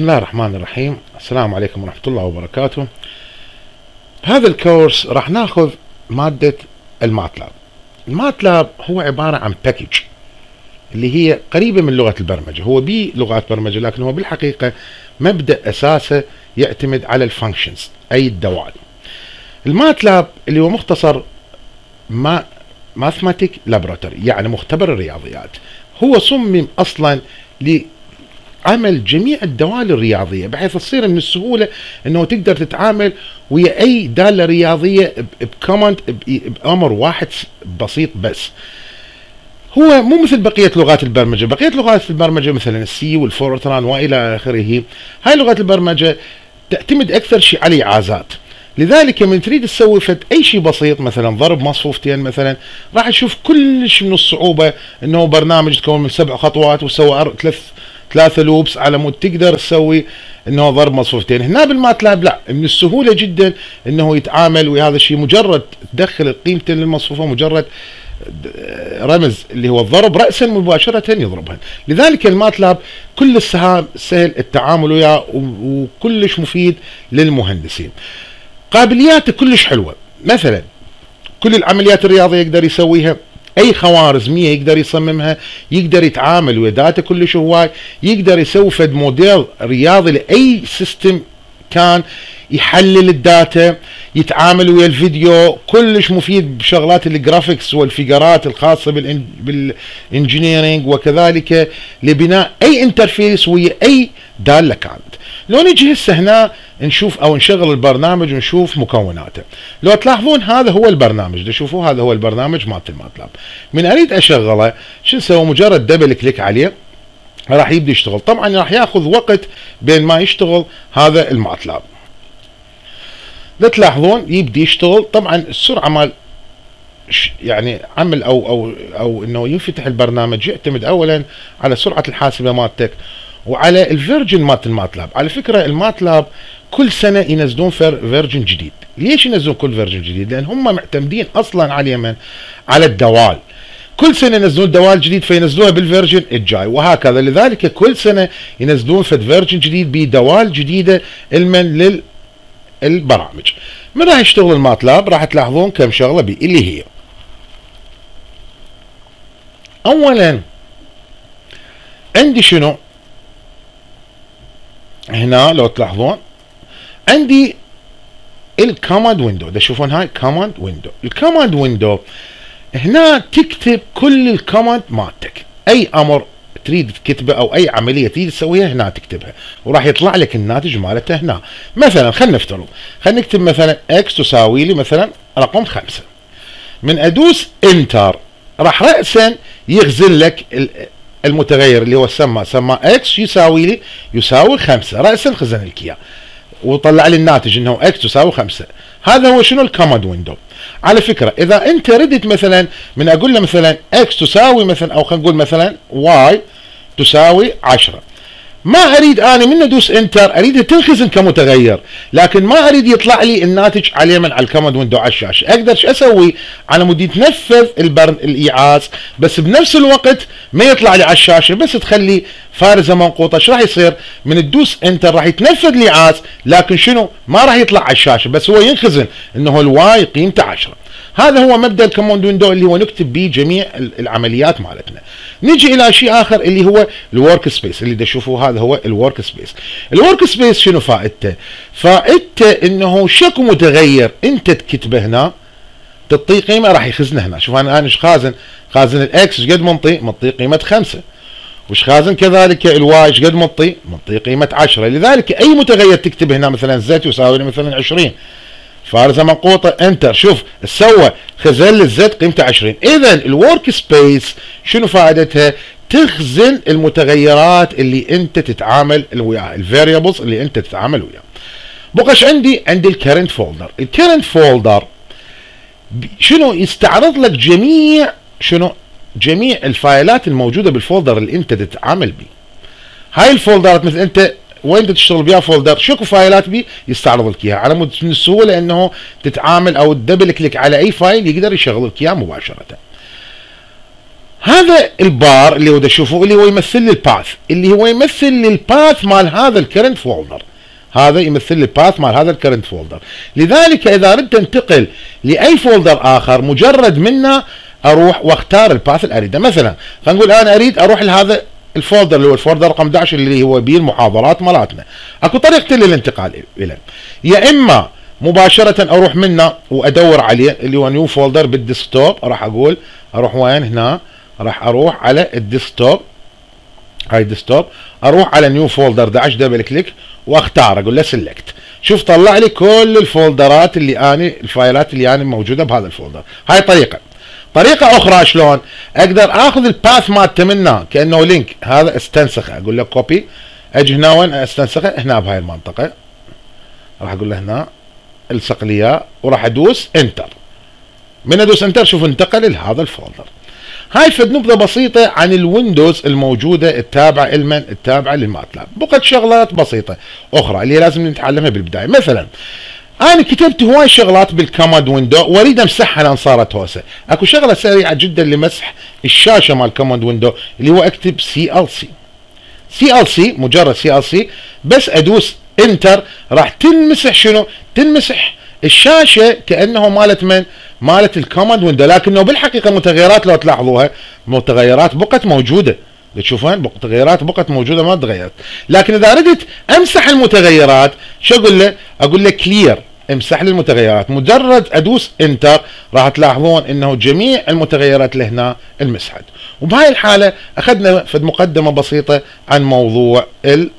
بسم الله الرحمن الرحيم. السلام عليكم ورحمة الله وبركاته. هذا ال course راح ناخذ مادة ال MATLAB. ال MATLAB هو عبارة عن package اللي هي قريبة من لغة البرمجة. هو بي لغات برمجة لكن هو بالحقيقة مبدأ أساسه يعتمد على ال functions أي الدوال ال MATLAB اللي هو مختصر ما mathematic laboratory يعني مختبر الرياضيات. هو صمم أصلا عمل جميع الدوال الرياضية بحيث تصير من السهولة إنه تقدر تتعامل ويا أي دالة رياضية ب command بأمر واحد بسيط بس هو مو مثل بقية لغات البرمجة، بقية لغات البرمجة مثلا ال C وال Fortran وإلى آخره، هاي لغات البرمجة تعتمد أكثر شيء على الإيعازات. لذلك من تريد تسوي فد أي شيء بسيط مثلا ضرب مصفوفتين مثلا راح تشوف كلش من الصعوبة إنه برنامج يتكون من سبع خطوات وسوى ثلاث ثلاثة loops على مود تقدر تسوي إنه ضرب مصفوفتين. هنا بال MATLAB لا من السهولة جدا إنه يتعامل وهذا الشيء مجرد تدخل قيمته للمصفوفة مجرد رمز اللي هو الضرب رأسا مباشرة يضربها. لذلك ال MATLAB كلش هم سهل التعامل وياه وكلش مفيد للمهندسين. قابلياته كلش حلوة. مثلا كل العمليات الرياضية يقدر يسويها. أي خوارزميه يقدر يصممها يقدر يتعامل ويا data كلش هواي يقدر يسوي فد موديل رياضي لأي system كان يحلل ال data يتعامل ويا الفيديو كلش مفيد بشغلات ال graphics وال figureات الخاصة بال engineering وكذلك لبناء أي interface ويا أي دالة كانت. لو نجي هسه هنا نشوف أو نشغل البرنامج ونشوف مكوناته. لو تلاحظون هذا هو البرنامج. تشوفوا هذا هو البرنامج مالت ال MATLAB. من أريد أشغله شو نسوي؟ مجرد double click عليه راح يبدأ يشتغل. طبعا راح ياخذ وقت بين ما يشتغل هذا ال MATLAB. لو تلاحظون يبدي يشتغل. طبعا السرعة مال يعني عمل أو أو أو إنه ينفتح البرنامج يعتمد اولا على سرعة الحاسبة مالتك. وعلى ال version مالت ال MATLAB. على فكرة ال MATLAB كل سنة ينزلون version جديد. ليش ينزلون كل version جديد؟ لأن هم معتمدين أصلا على المن على الدوال. كل سنة ينزلون دوال جديد فينزلوها بال version الجاي وهكذا. لذلك كل سنة ينزلون فد version جديد بدوال جديدة المن للبرامج من راح يشتغل ال MATLAB؟ راح تلاحظون كم شغلة بي اللي هي. اولا عندي شنو؟ هنا لو تلاحظون عندي ال command window تشوفون هاي command window ال command window هنا تكتب كل ال command مالتك. أي أمر تريد تكتبه أو أي عملية تريد تسويها هنا تكتبها. وراح يطلع لك الناتج مالته هنا. مثلا خلينا نفترض. خلينا نكتب مثلا X تساوي لي مثلا رقم خمسة. من أدوس enter راح رأسا يخزن لك المتغير اللي هو سمى سمى X يساوي لي يساوي خمسة. رأسا خزن لك اياه وطلع لي الناتج إنه X تساوي خمسة. هذا هو شنو ال command window على فكرة إذا أنت ردت مثلا من أقول له مثلا X تساوي مثلا أو خلينا نقول مثلا Y تساوي 10 ما أريد أنا من ادوس enter اريدها تنخزن كمتغير. لكن ما أريد يطلع لي الناتج على المن على ال command window على الشاشه أقدر شو أسوي؟ على مود يتنفذ البرن الإيعاز بس بنفس الوقت ما يطلع لي على الشاشة بس تخلي فارزه منقوطة. إيش راح يصير؟ من ادوس enter راح يتنفذ الإيعاز لكن شنو؟ ما راح يطلع على الشاشة بس هو ينخزن إنه ال Y قيمته 10 هذا هو مبدأ ال command window اللي هو نكتب به جميع العمليات مالتنا. نيجي إلى شيء آخر اللي هو ال workspace اللي تشوفوه هذا هو ال workspace. ال workspace شنو فائدته؟ فائدته إنه شكو متغير. أنت تكتبه هنا تعطيه قيمة راح يخزنه هنا. شوف أنا أنا إيش خازن؟ خازن ال X إيش قد منطي؟ منطي قيمة خمسة. وش خازن؟ كذلك ال Y إيش قد منطي؟ منطي قيمة 10 لذلك أي متغير تكتب هنا مثلا Z يساوي مثلا 20 فارزه منقوطه Enter شوف سوى خزن ال Z قيمته 20 اذا ال workspace شنو فائدتها؟ تخزن المتغيرات اللي أنت تتعامل وياها ال variables اللي أنت تتعامل وياها. بقاش عندي عندي ال current folder ال current folder شنو يستعرض لك جميع شنو؟ جميع ال file ات الموجودة بال folder اللي أنت تتعامل به هاي ال folder ات مثل أنت وين تشتغل بها folder؟ شكو file ات بي؟ يستعرض لك اياها على مود السهولة إنه تتعامل أو ت double click على أي file يقدر يشغل لك اياه مباشرة. هذا البار اللي هو تشوفوه اللي هو يمثل لي ال path. اللي هو يمثل لي ال path مال هذا ال current folder. هذا يمثل لي ال path مال هذا ال current folder. لذلك إذا ردت انتقل لأي folder آخر مجرد منه أروح وأختار ال path اللي اريده مثلا خلينا نقول أنا أريد أروح لهذا ال folder اللي هو ال folder رقم 11 اللي هو بيه المحاضرات مالتنا. اكو طريقتين للانتقال إليه. يا إما مباشرة أروح منه وأدور عليه اللي هو new folder بال desktop راح أقول أروح وين؟ هنا. راح أروح على ال desktop. هاي ال desktop. أروح على new folder 11 double click وأختار. أقول له select شوف طلع لي كل ال folder ات اللي أني ال file ات اللي أني موجودة بهذا ال folder. هاي طريقة. طريقة أخرى شلون؟ أقدر آخذ ال path مالته منه كأنه link هذا استنسخه أقول له copy أجي هنا وين؟ أستنسخه. هنا بهاي المنطقة. راح أقول له هنا ألصق لي إياه وراح أدوس Enter من أدوس Enter شوف انتقل لهذا ال folder. هاي فد نبذة بسيطة عن ال windows الموجودة التابعة المن التابعة لل MATLAB. بقت شغلات بسيطة أخرى اللي لازم نتعلمها بالبداية. مثلا أنا كتبت هواي شغلات بال command window واريد امسحها لأن صارت هوسة. أكو شغلة سريعة جدا لمسح الشاشة مال command window اللي هو أكتب سي ال سي سي ال سي مجرد سي ال سي بس أدوس Enter راح تنمسح شنو؟ تنمسح الشاشة كأنه مالت من؟ مالت ال command window. لكنه بالحقيقة متغيرات لو تلاحظوها متغيرات بقت موجودة. تشوفون متغيرات بقت موجودة ما تغيرت. لكن إذا ردت أمسح المتغيرات شو أقول له؟ أقول له clear امسح لي المتغيرات. مجرد ادوس Enter راح تلاحظون انه جميع المتغيرات اللي هنا انمسحت وبهاي الحالة أخذنا في مقدمة بسيطة عن موضوع ال